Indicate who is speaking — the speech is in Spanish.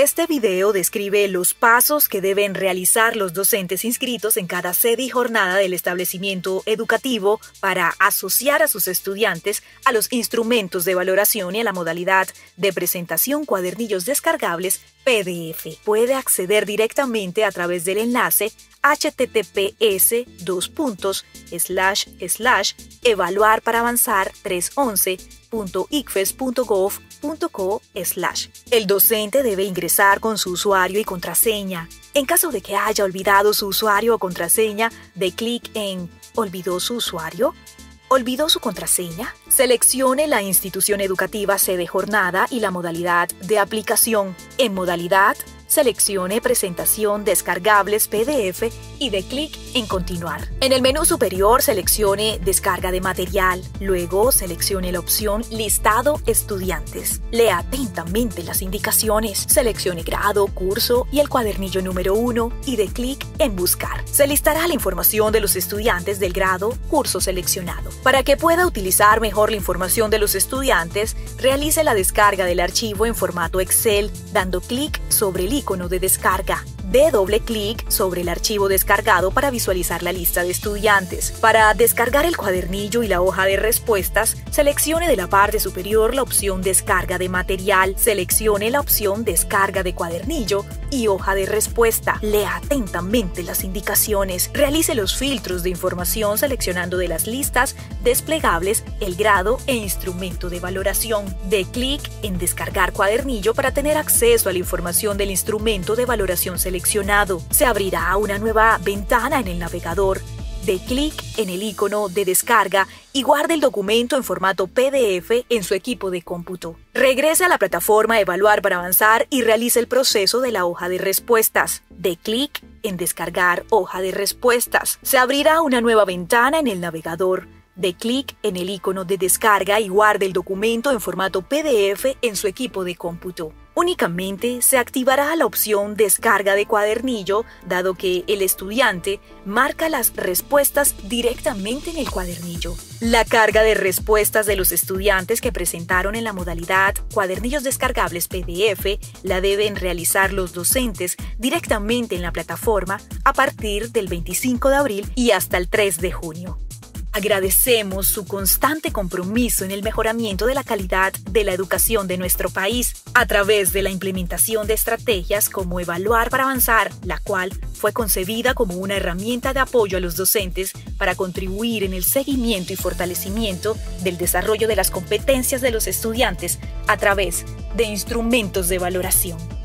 Speaker 1: Este video describe los pasos que deben realizar los docentes inscritos en cada sede y jornada del establecimiento educativo para asociar a sus estudiantes a los instrumentos de valoración y a la modalidad de presentación cuadernillos descargables PDF. Puede acceder directamente a través del enlace https evaluar para avanzar 311.icfes.gov.co El docente debe ingresar con su usuario y contraseña. En caso de que haya olvidado su usuario o contraseña, de clic en ¿Olvidó su usuario? ¿Olvidó su contraseña? Seleccione la institución educativa sede jornada y la modalidad de aplicación. En modalidad, seleccione Presentación descargables PDF y dé clic en Continuar. En el menú superior seleccione Descarga de material. Luego seleccione la opción Listado estudiantes. Lea atentamente las indicaciones. Seleccione grado, curso y el cuadernillo número 1 y dé clic en Buscar. Se listará la información de los estudiantes del grado, curso seleccionado. Para que pueda utilizar mejor la información de los estudiantes, realice la descarga del archivo en formato Excel dando clic sobre el icono de descarga. Dé doble clic sobre el archivo descargado para visualizar la lista de estudiantes. Para descargar el cuadernillo y la hoja de respuestas, seleccione de la parte superior la opción Descarga de material, seleccione la opción Descarga de cuadernillo y hoja de respuesta. Lea atentamente las indicaciones. Realice los filtros de información seleccionando de las listas desplegables el grado e instrumento de valoración. Dé clic en Descargar cuadernillo para tener acceso a la información del instrumento de valoración seleccionado se abrirá una nueva ventana en el navegador. De clic en el icono de descarga y guarde el documento en formato PDF en su equipo de cómputo. Regrese a la plataforma Evaluar para avanzar y realice el proceso de la hoja de respuestas. De clic en Descargar hoja de respuestas. Se abrirá una nueva ventana en el navegador. De clic en el icono de descarga y guarde el documento en formato PDF en su equipo de cómputo. Únicamente se activará la opción descarga de cuadernillo, dado que el estudiante marca las respuestas directamente en el cuadernillo. La carga de respuestas de los estudiantes que presentaron en la modalidad cuadernillos descargables PDF la deben realizar los docentes directamente en la plataforma a partir del 25 de abril y hasta el 3 de junio. Agradecemos su constante compromiso en el mejoramiento de la calidad de la educación de nuestro país a través de la implementación de estrategias como Evaluar para Avanzar, la cual fue concebida como una herramienta de apoyo a los docentes para contribuir en el seguimiento y fortalecimiento del desarrollo de las competencias de los estudiantes a través de instrumentos de valoración.